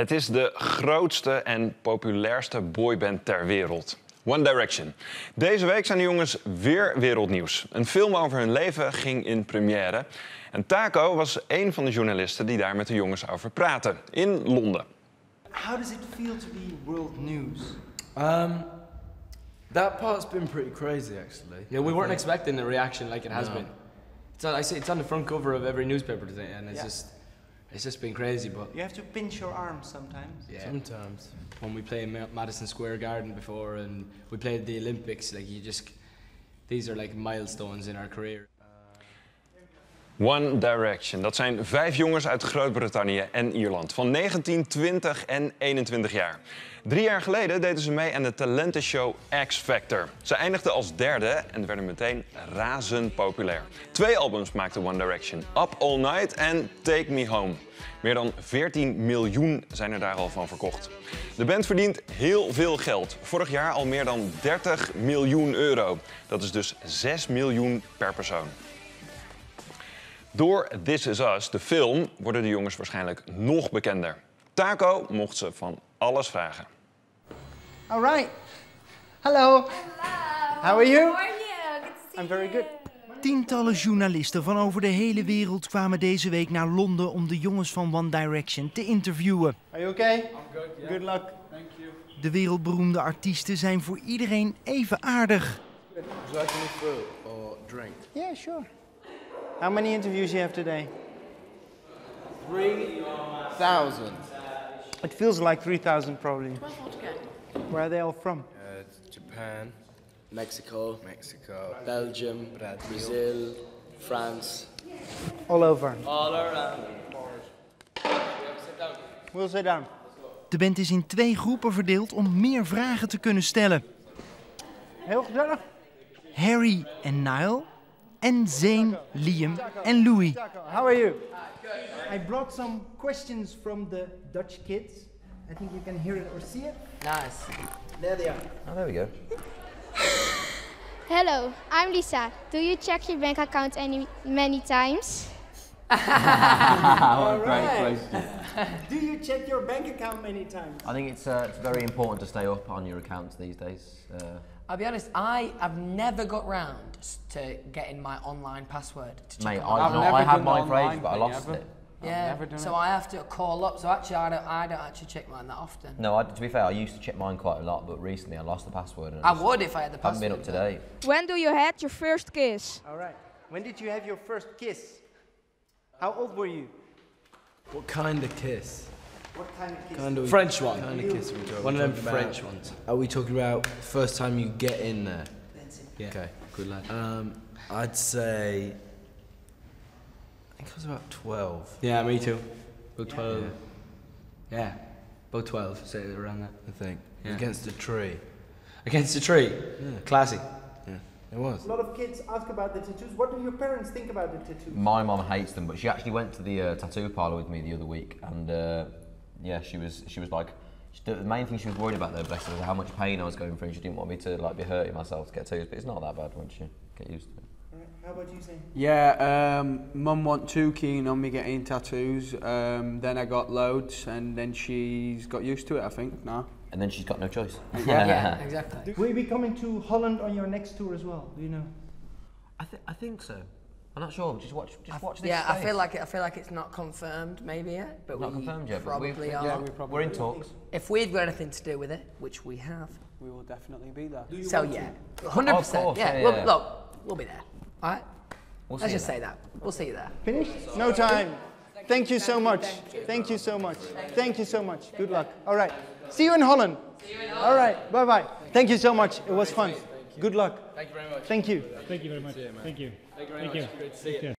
Het is de grootste en populairste boyband ter wereld. One Direction. Deze week zijn de jongens weer wereldnieuws. Een film over hun leven ging in première. En Taco was een van de journalisten die daar met de jongens over praten. In Londen. How does it feel to be world news? Um, that part's been pretty crazy, actually. Yeah, we weren't expecting the reaction like it has No. been. It's on, I see it's on the front cover of every newspaper today, and it's Yeah. just it's just been crazy. But You have to pinch your arm sometimes. yeah, Sometimes. when we played in Ma- Madison Square Garden before, and we played the Olympics, like you just these are like milestones in our career. One Direction. Dat zijn vijf jongens uit Groot-Brittannië en Ierland. Van 19, 20 en 21 jaar. Drie jaar geleden deden ze mee aan de talentenshow X Factor. Ze eindigden als derde en werden meteen razend populair. Twee albums maakte One Direction. Up All Night en Take Me Home. Meer dan 14 miljoen zijn er daar al van verkocht. De band verdient heel veel geld. Vorig jaar al meer dan 30 miljoen euro. Dat is dus 6 miljoen per persoon. Door This Is Us, de film, worden de jongens waarschijnlijk nog bekender. Taco mocht ze van alles vragen. All right. Hello. How are you? How are you? Good to see I'm very good. Tientallen journalisten van over de hele wereld kwamen deze week naar Londen om de jongens van One Direction te interviewen. Are you okay? I'm good. Good luck. De wereldberoemde artiesten zijn voor iedereen even aardig. Would you like fruit or drink? Yeah, sure. How many interviews you have today? 3,000. It feels like 3,000 probably. Where are they all from? Uh, Japan, Mexico, Mexico, Belgium, Brazil, France. All over. All around. We'll sit down. De band is in twee groepen verdeeld om meer vragen te kunnen stellen. Heel gezellig. Harry en Niall en Zayn, Liam and Louis. How are you? I brought some questions from the Dutch kids. I think you can hear it or see it. Nice. There they are. Oh, there we go. Hello, I'm Lisa. Do you check your bank account any many times? Oh, great question. Do you check your bank account many times? I think it's uh, it's very important to stay up on your accounts these days. Uh, I'll be honest, I have never got round to getting my online password to check mate, out my- I, no, I had mine for ages, but I lost it. yeah, so I have to call up. So actually, I don't, I don't actually check mine that often. No, I, to be fair, I used to check mine quite a lot, but recently I lost the password. And I just would if I had the haven't password. been up to date. When do you had your first kiss? All right. When did you have your first kiss? How old were you? What kind of kiss? What kind of kiss? Kind of French one. Kind of kiss are we talking One of them talking about- French ones. Are we talking about first time you get in there? Yeah. Okay. Good lad. Um, I'd say. I think I was about 12. Yeah, me too. About twelve. Yeah. Yeah. About twelve. Say it around that. I think. Yeah. Against a tree. Against a tree. Yeah. Classy. Yeah. It was. A lot of kids ask about the tattoos. What do your parents think about the tattoos? My mom hates them, but she actually went to the uh, tattoo parlour with me the other week, and uh, yeah, she was she was like, she, the main thing she was worried about though, bless her, was how much pain I was going through. and She didn't want me to like be hurting myself to get tattoos, but it's not that bad once you get used to it. Right. How about you, Zayn? Yeah, um, mum wasn't too keen on me getting tattoos. Um, then I got loads, and then she's got used to it. I think now. And then she's got no choice. yeah, exactly. Will you be coming to Holland on your next tour as well? Do you know? I, th- I think so. I'm not sure. Just watch. Just watch this. Yeah, I feel like it, I feel like it's not confirmed, maybe yet, but Not we confirmed yet, but probably we've- are. Yeah, we probably we're in talks. If we've got anything to do with it, which we have, We will definitely be there. so yeah, hundred percent. course, Yeah, yeah, we'll, look, we'll be there. All right. We'll Let's see just that. say that. We'll see you there. Finished? No time. Thank you so much. Thank you so much. Thank you so much. Good luck. All right. See you in Holland. All right. Bye bye. Thank you so much. It was fun. Good luck. Thank you very much. Thank you. Thank you very much. Thank you. Thank you very much. Great to see you.